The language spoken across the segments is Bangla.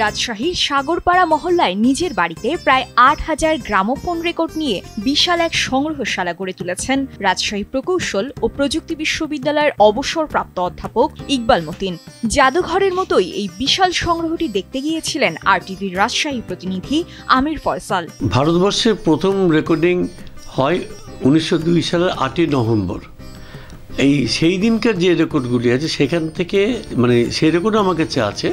রাজশাহীর সাগরপাড়া মহল্লায় নিজের বাড়িতে প্রায় আট হাজার গ্রামোফোন রেকর্ড নিয়ে বিশাল এক সংগ্রহশালা গড়ে তুলেছেন রাজশাহী প্রকৌশল ও প্রযুক্তি বিশ্ববিদ্যালয়ের অবসরপ্রাপ্ত অধ্যাপক ইকবাল মতিন। জাদুঘরের মতোই এই বিশাল সংগ্রহটি দেখতে গিয়েছিলেন আরটিভির রাজশাহী প্রতিনিধি আমির ফয়সাল। ভারতবর্ষের প্রথম রেকর্ডিং হয় উনিশশো দুই সালের আটই নভেম্বর। এই সেই দিনকার যে রেকর্ডগুলি আছে, সেখান থেকে মানে সেই রেকর্ড আমার কাছে আছে।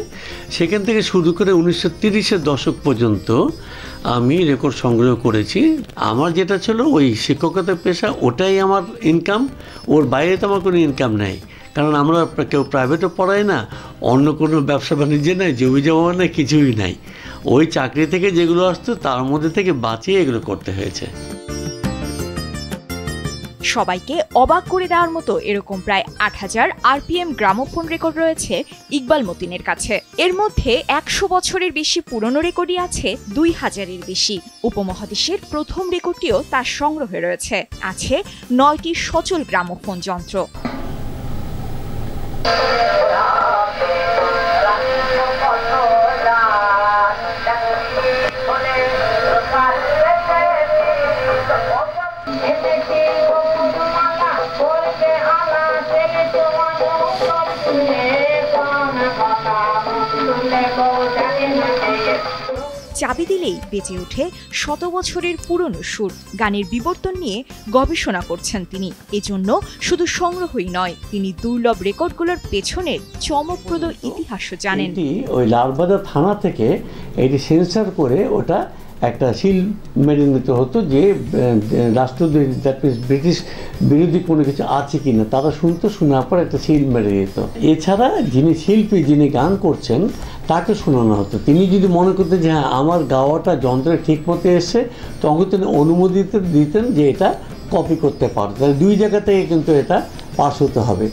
সেখান থেকে শুরু করে উনিশশো তিরিশের দশক পর্যন্ত আমি রেকর্ড সংগ্রহ করেছি। আমার যেটা ছিল, ওই শিক্ষকতার পেশা, ওটাই আমার ইনকাম ওর বাইরে তো আমার কোনো ইনকাম নেই। কারণ আমরা কেউ প্রাইভেটও পড়াই না, অন্য কোনো ব্যবসা বাণিজ্য নেই, জমি জমা নেই, কিছুই নাই। ওই চাকরি থেকে যেগুলো আসতো, তার মধ্যে থেকে বাঁচিয়ে এগুলো করতে হয়েছে। সবাইকে অবাক করে দেওয়ার মতো এরকম প্রায় আট হাজার আরপিএম গ্রামোফোন রেকর্ড রয়েছে ইকবাল মতিনের কাছে। এর মধ্যে একশো বছরের বেশি পুরনো রেকর্ডই আছে দুই হাজারের বেশি। উপমহাদেশের প্রথম রেকর্ডটিও তার সংগ্রহে রয়েছে। আছে নয়টি সচল গ্রামোফোন যন্ত্র। চাবি দিলেই বেঁচে ওঠে শত বছরের পুরনো সুর। গানের বিবর্তন নিয়ে গবেষণা করছেন তিনি। এজন্য শুধু সংগ্রহই নয় তিনি দুর্লভ রেকর্ডগুলোর পেছনের চমকপ্রদ ইতিহাসও জানেন। ওই লালবাজার থানা থেকে এটি সেন্সার করে ওটা একটা শিল মেরে নিতে হতো যে রাষ্ট্র ব্রিটিশ বিরোধী কোনো কিছু আছে কি না তারা শুনতো শোনার পর একটা শিল মেরে দিত। এছাড়া যিনি শিল্পী, যিনি গান করছেন, তাকে শোনানো হতো। তিনি যদি মনে করতেন যে হ্যাঁ আমার গাওয়াটা যন্ত্রে ঠিক মতো এসছে, তখন তিনি অনুমতি দিতেন যে এটা কপি করতে পারত তাহলে দুই জায়গা থেকে কিন্তু এটা পাস হতে হবে।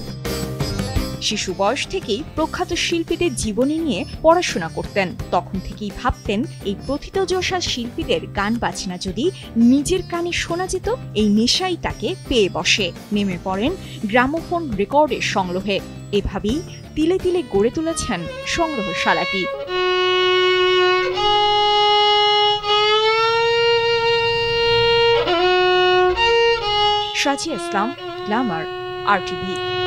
শিশু বয়স থেকেই প্রখ্যাত শিল্পীদের জীবনী নিয়ে পড়াশোনা করতেন। তখন থেকেই ভাবতেন, এই প্রথিতযশা শিল্পীদের গান বাজনা যদি নিজের কানে শোনা যেত, এই নেশাই তাকে পেয়ে বসে। নেমে পড়েন গ্রামোফোন রেকর্ডের সংগ্রহে। এভাবেই তিলে তিলে গড়ে তুলেছেন সংগ্রহশালাটি। সাজি ইসলাম গ্লামার আর টিভি